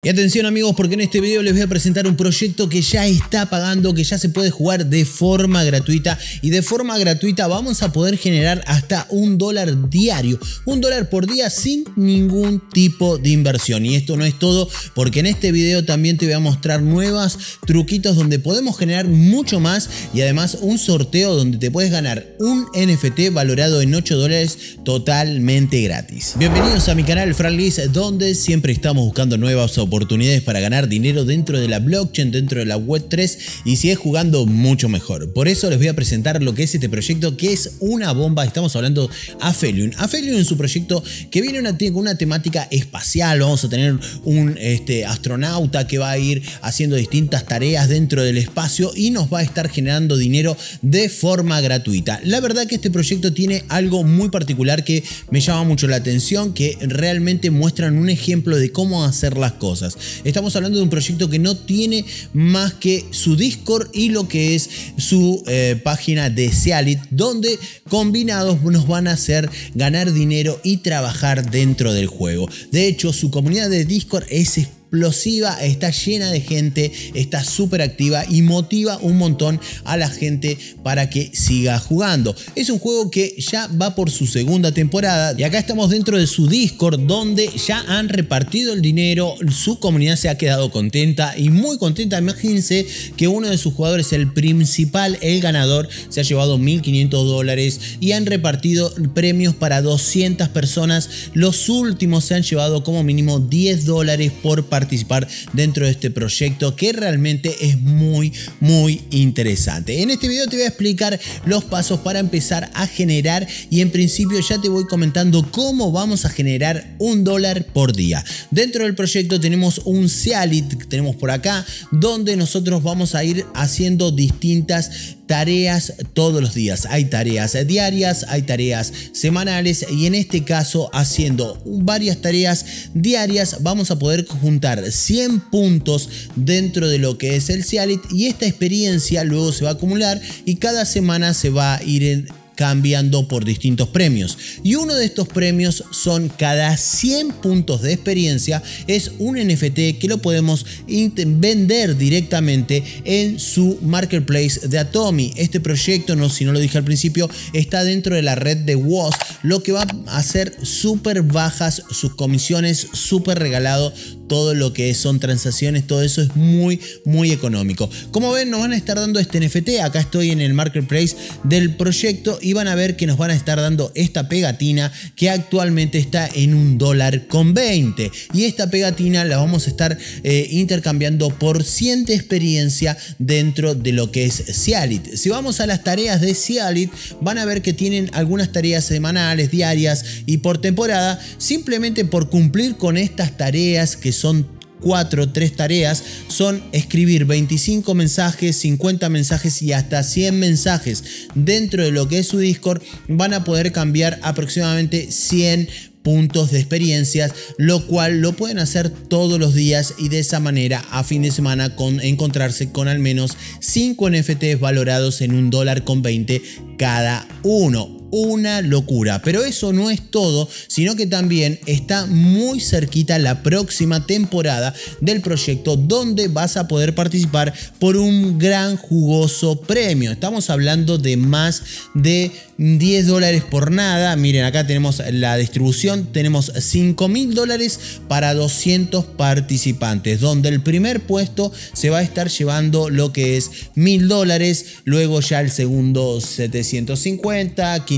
Y atención amigos porque en este video les voy a presentar un proyecto que ya está pagando, que ya se puede jugar de forma gratuita y de forma gratuita vamos a poder generar hasta un dólar diario, un dólar por día sin ningún tipo de inversión. Y esto no es todo porque en este video también te voy a mostrar nuevos truquitos donde podemos generar mucho más y además un sorteo donde te puedes ganar un NFT valorado en 8 dólares totalmente gratis. Bienvenidos a mi canal Franlis donde siempre estamos buscando nuevas oportunidades oportunidades para ganar dinero dentro de la blockchain, dentro de la Web3 y si es jugando mucho mejor. Por eso les voy a presentar lo que es este proyecto que es una bomba. Estamos hablando Aphelion. Aphelion en su proyecto que viene una, con una temática espacial. Vamos a tener un este, astronauta que va a ir haciendo distintas tareas dentro del espacio y nos va a estar generando dinero de forma gratuita. La verdad que este proyecto tiene algo muy particular que me llama mucho la atención, que realmente muestran un ejemplo de cómo hacer las cosas. Estamos hablando de un proyecto que no tiene más que su Discord y lo que es su eh, página de Sealit, donde combinados nos van a hacer ganar dinero y trabajar dentro del juego. De hecho, su comunidad de Discord es explosiva, está llena de gente, está súper activa y motiva un montón a la gente para que siga jugando. Es un juego que ya va por su segunda temporada y acá estamos dentro de su Discord donde ya han repartido el dinero, su comunidad se ha quedado contenta y muy contenta. Imagínense que uno de sus jugadores, el principal, el ganador, se ha llevado 1.500 dólares y han repartido premios para 200 personas. Los últimos se han llevado como mínimo 10 dólares por partida participar dentro de este proyecto que realmente es muy muy interesante. En este video te voy a explicar los pasos para empezar a generar y en principio ya te voy comentando cómo vamos a generar un dólar por día. Dentro del proyecto tenemos un Cialit que tenemos por acá donde nosotros vamos a ir haciendo distintas tareas todos los días. Hay tareas diarias, hay tareas semanales y en este caso haciendo varias tareas diarias vamos a poder juntar 100 puntos dentro de lo que es el Cialit y esta experiencia luego se va a acumular y cada semana se va a ir cambiando por distintos premios. Y uno de estos premios son cada 100 puntos de experiencia, es un NFT que lo podemos vender directamente en su marketplace de Atomi. Este proyecto, no si no lo dije al principio, está dentro de la red de WOS, lo que va a hacer súper bajas sus comisiones, súper regalado todo lo que son transacciones, todo eso es muy, muy económico. Como ven, nos van a estar dando este NFT. Acá estoy en el marketplace del proyecto y van a ver que nos van a estar dando esta pegatina que actualmente está en un dólar con 20. Y esta pegatina la vamos a estar eh, intercambiando por 100 de experiencia dentro de lo que es Cialit. Si vamos a las tareas de Cialit, van a ver que tienen algunas tareas semanales, diarias y por temporada, simplemente por cumplir con estas tareas que son cuatro, tres tareas son escribir 25 mensajes, 50 mensajes y hasta 100 mensajes. Dentro de lo que es su Discord van a poder cambiar aproximadamente 100 puntos de experiencias, lo cual lo pueden hacer todos los días y de esa manera a fin de semana con encontrarse con al menos 5 NFTs valorados en un dólar con 20 cada uno una locura. Pero eso no es todo, sino que también está muy cerquita la próxima temporada del proyecto donde vas a poder participar por un gran jugoso premio. Estamos hablando de más de 10 dólares por nada. Miren, acá tenemos la distribución. Tenemos 5 mil dólares para 200 participantes, donde el primer puesto se va a estar llevando lo que es mil dólares. Luego ya el segundo 750, 500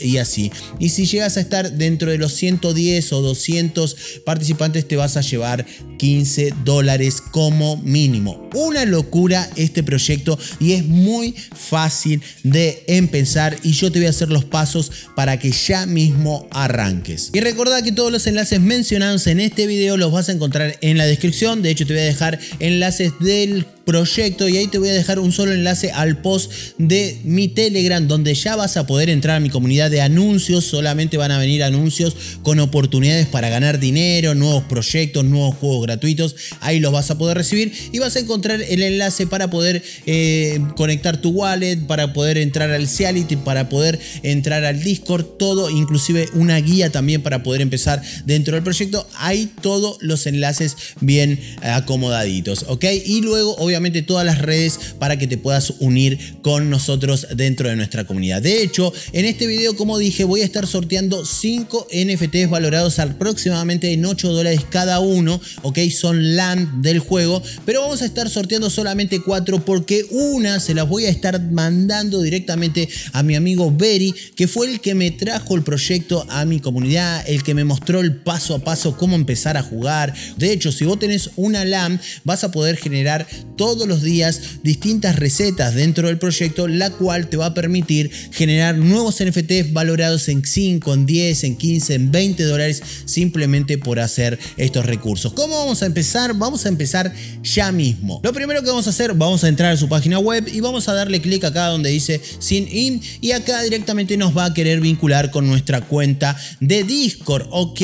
y así. Y si llegas a estar dentro de los 110 o 200 participantes, te vas a llevar 15 dólares como mínimo. Una locura este proyecto y es muy fácil de empezar y yo te voy a hacer los pasos para que ya mismo arranques. Y recordad que todos los enlaces mencionados en este video los vas a encontrar en la descripción. De hecho te voy a dejar enlaces del proyecto y ahí te voy a dejar un solo enlace al post de mi Telegram donde ya vas a poder entrar a mi comunidad de anuncios, solamente van a venir anuncios con oportunidades para ganar dinero, nuevos proyectos, nuevos juegos gratuitos, ahí los vas a poder recibir y vas a encontrar el enlace para poder eh, conectar tu wallet, para poder entrar al Ciality, para poder entrar al Discord, todo, inclusive una guía también para poder empezar dentro del proyecto, hay todos los enlaces bien acomodaditos, ¿ok? Y luego obviamente todas las redes para que te puedas unir con nosotros dentro de nuestra comunidad. De hecho, en este video, como dije, voy a estar sorteando 5 NFTs valorados aproximadamente en 8 dólares cada uno, ¿ok? Son land del juego, pero vamos a estar sorteando solamente 4 porque una se las voy a estar mandando directamente a mi amigo Berry, que fue el que me trajo el proyecto a mi comunidad, el que me mostró el paso a paso cómo empezar a jugar. De hecho, si vos tenés una LAM, vas a poder generar todos los días distintas recetas dentro del proyecto, la cual te va a permitir generar nuevos NFTs valorados en 5, en 10, en 15, en 20 dólares simplemente por hacer estos recursos. ¿Cómo vamos a empezar? Vamos a empezar ya mismo. Lo primero que vamos a hacer, vamos a entrar a su página web y vamos a darle clic acá donde dice Sign In y acá directamente nos va a querer vincular con nuestra cuenta de Discord, ¿ok?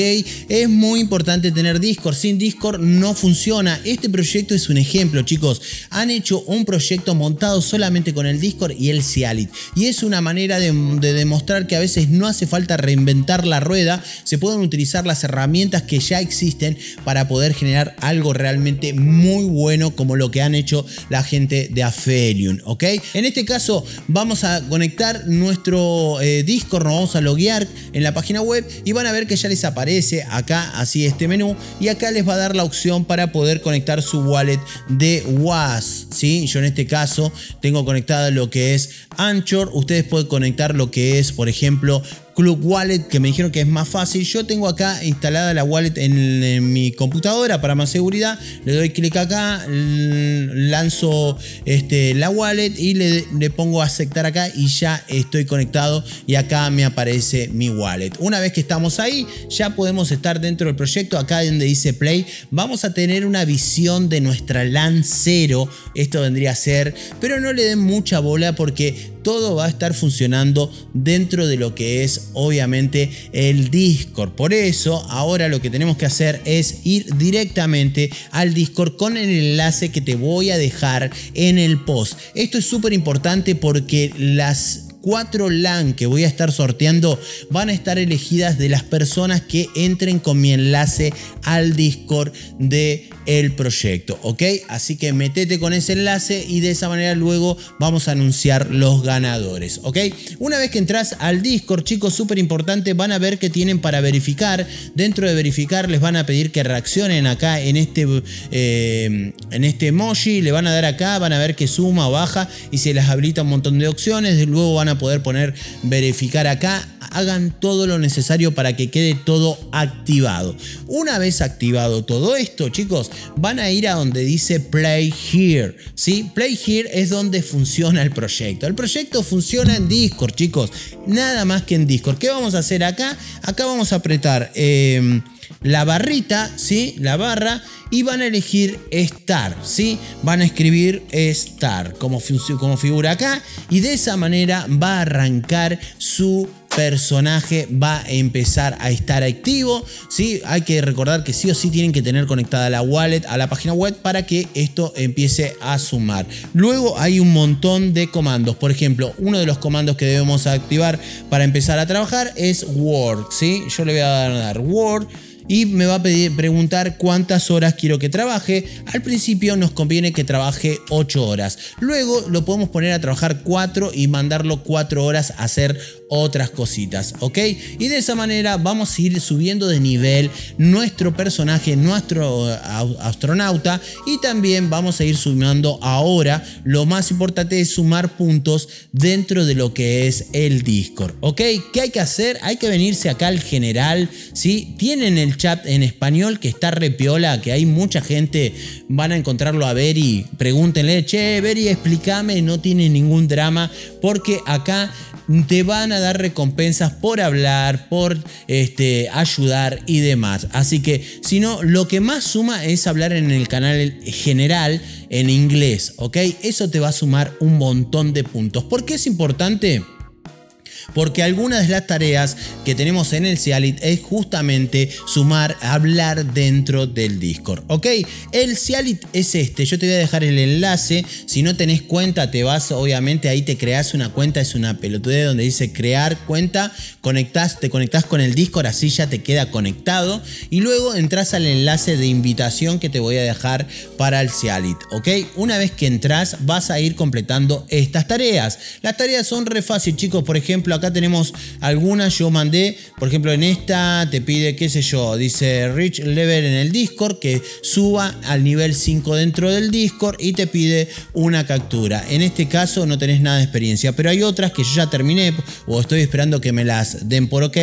Es muy importante tener Discord, sin Discord no funciona. Este proyecto es un ejemplo, chicos. Han hecho un proyecto montado solamente con el Discord y el Cialit. Y es una manera de, demostrar que a veces no hace falta reinventar la rueda, se pueden utilizar las herramientas que ya existen para poder generar algo realmente muy bueno como lo que han hecho la gente de Aphelion, ¿ok? En este caso vamos a conectar nuestro eh, Discord, nos vamos a loguear en la página web y van a ver que ya les aparece acá así este menú y acá les va a dar la opción para poder conectar su wallet de WAS, ¿sí? Yo en este caso tengo conectado lo que es Anchor, ustedes pueden conectar lo que es, por ejemplo, Club Wallet, que me dijeron que es más fácil. Yo tengo acá instalada la wallet en, mi computadora para más seguridad. Le doy clic acá, lanzo este, la wallet y le, le, pongo aceptar acá y ya estoy conectado y acá me aparece mi wallet. Una vez que estamos ahí, ya podemos estar dentro del proyecto. Acá donde dice Play, vamos a tener una visión de nuestra LAN 0. Esto vendría a ser, pero no le den mucha bola porque todo va a estar funcionando dentro de lo que es obviamente el Discord. Por eso ahora lo que tenemos que hacer es ir directamente al Discord con el enlace que te voy a dejar en el post. Esto es súper importante porque las cuatro LAN que voy a estar sorteando van a estar elegidas de las personas que entren con mi enlace al Discord de el proyecto, ¿ok? Así que metete con ese enlace y de esa manera luego vamos a anunciar los ganadores, ¿ok? Una vez que entras al Discord, chicos, súper importante, van a ver que tienen para verificar. Dentro de verificar les van a pedir que reaccionen acá en este, eh, en este emoji, le van a dar acá, van a ver que suma o baja y se les habilita un montón de opciones, luego van a poder poner verificar acá hagan todo lo necesario para que quede todo activado. Una vez activado todo esto, chicos, van a ir a donde dice Play Here. ¿sí? Play Here es donde funciona el proyecto. El proyecto funciona en Discord, chicos. Nada más que en Discord. ¿Qué vamos a hacer acá? Acá vamos a apretar em, la barrita, ¿sí? La barra y van a elegir Star, ¿sí? Van a escribir Star como, como figura acá y de esa manera va a arrancar su personaje va a empezar a estar activo. ¿sí? Hay que recordar que sí o sí tienen que tener conectada la wallet a la página web para que esto empiece a sumar. Luego hay un montón de comandos. Por ejemplo, uno de los comandos que debemos activar para empezar a trabajar es Word. ¿sí? Yo le voy a dar Word y me va a pedir, preguntar cuántas horas quiero que trabaje. Al principio nos conviene que trabaje 8 horas. Luego lo podemos poner a trabajar 4 y mandarlo 4 horas a hacer otras cositas, ¿ok? Y de esa manera vamos a ir subiendo de nivel nuestro personaje, nuestro astronauta y también vamos a ir sumando ahora, lo más importante es sumar puntos dentro de lo que es el Discord, ¿ok? ¿Qué hay que hacer? Hay que venirse acá al general. Tienen el en español que está repiola, que hay mucha gente, van a encontrarlo a Beri, pregúntenle, che, Beri, explícame, no tiene ningún drama, porque acá te van a dar recompensas por hablar, por este, ayudar y demás. Así que, si no, lo que más suma es hablar en el canal general en inglés, ¿ok? Eso te va a sumar un montón de puntos. ¿Por qué es importante? Porque algunas de las tareas que tenemos en el Cialit es justamente sumar, hablar dentro del Discord, ¿ok? El Cialit es este, yo te voy a dejar el enlace, si no tenés cuenta te vas, obviamente ahí te creas una cuenta, es una pelotudez donde dice crear cuenta, conectás, te conectás con el Discord, así ya te queda conectado y luego entras al enlace de invitación que te voy a dejar para el Cialit, ¿ok? Una vez que entras vas a ir completando estas tareas. Las tareas son re fácil, chicos, por ejemplo, acá tenemos algunas, yo mandé, por ejemplo en esta te pide, qué sé yo, dice Rich Level en el Discord, que suba al nivel 5 dentro del Discord y te pide una captura. En este caso no tenés nada de experiencia, pero hay otras que yo ya terminé o estoy esperando que me las den por ok.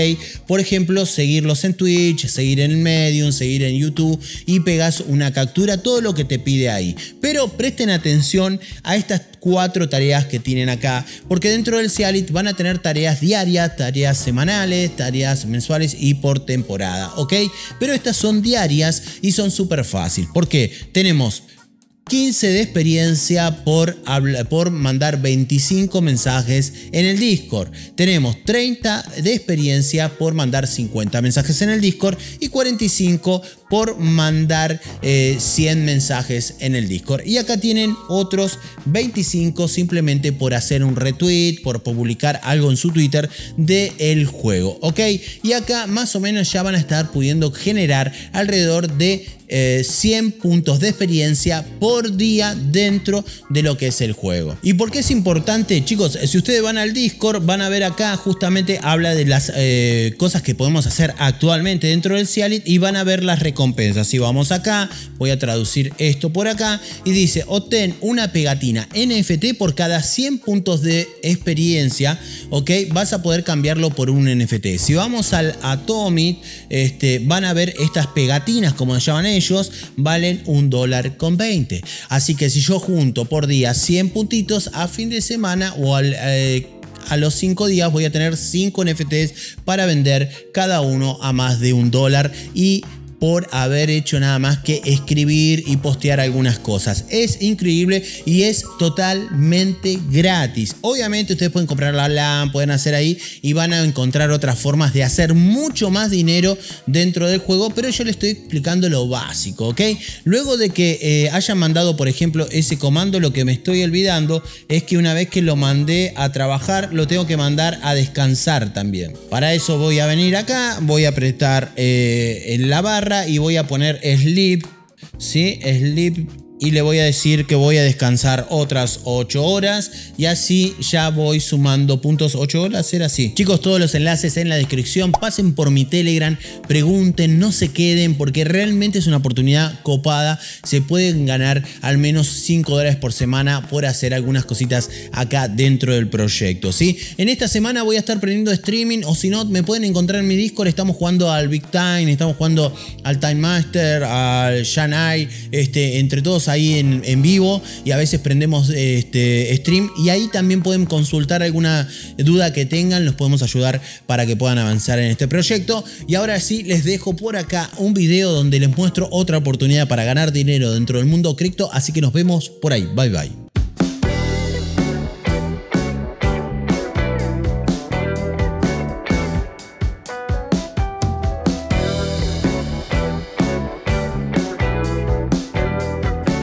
Por ejemplo, seguirlos en Twitch, seguir en Medium, seguir en YouTube y pegas una captura, todo lo que te pide ahí. Pero presten atención a estas cuatro tareas que tienen acá, porque dentro del Cialit van a tener tareas diarias, tareas semanales, tareas mensuales y por temporada, ¿ok? Pero estas son diarias y son súper fácil. porque Tenemos 15 de experiencia por, por mandar 25 mensajes en el Discord. Tenemos 30 de experiencia por mandar 50 mensajes en el Discord y 45 por mandar 100 eh, mensajes en el Discord. Y acá tienen otros 25 simplemente por hacer un retweet, por publicar algo en su Twitter del el juego. ¿Ok? Y acá más o menos ya van a estar pudiendo generar alrededor de 100 eh, puntos de experiencia por día dentro de lo que es el juego. ¿Y por qué es importante? Chicos, si ustedes van al Discord, van a ver acá justamente habla de las eh, cosas que podemos hacer actualmente dentro del Cialit y van a ver las Si vamos acá, voy a traducir esto por acá y dice, obtén una pegatina NFT por cada 100 puntos de experiencia, ¿ok? Vas a poder cambiarlo por un NFT. Si vamos al Atomic, este, van a ver estas pegatinas, como se llaman ellos, ellos valen un dólar con 20. Así que si yo junto por día 100 puntitos a fin de semana o eh, a los 5 días voy a tener 5 NFTs para vender cada uno a más de un dólar y por haber hecho nada más que escribir y postear algunas cosas. Es increíble y es totalmente gratis. Obviamente ustedes pueden comprar la LAN, pueden hacer ahí y van a encontrar otras formas de hacer mucho más dinero dentro del juego, pero yo les estoy explicando lo básico, ¿ok? Luego de que eh, hayan mandado, por ejemplo, ese comando, lo que me estoy olvidando es que una vez que lo mandé a trabajar, lo tengo que mandar a descansar también. Para eso voy a venir acá, voy a apretar eh, en la barra y voy a poner sleep, ¿sí? Sleep y le voy a decir que voy a descansar otras 8 horas y así ya voy sumando puntos 8 horas, ser así. Chicos, todos los enlaces en la descripción, pasen por mi Telegram, pregunten, no se queden porque realmente es una oportunidad copada, se pueden ganar al menos 5 dólares por semana por hacer algunas cositas acá dentro del proyecto, ¿sí? En esta semana voy a estar prendiendo streaming o si no me pueden encontrar en mi Discord, estamos jugando al Big Time, estamos jugando al Time Master, al Shanai, este, entre todos ahí en, vivo y a veces prendemos este stream y ahí también pueden consultar alguna duda que tengan, los podemos ayudar para que puedan avanzar en este proyecto. Y ahora sí, les dejo por acá un video donde les muestro otra oportunidad para ganar dinero dentro del mundo cripto, así que nos vemos por ahí. Bye bye.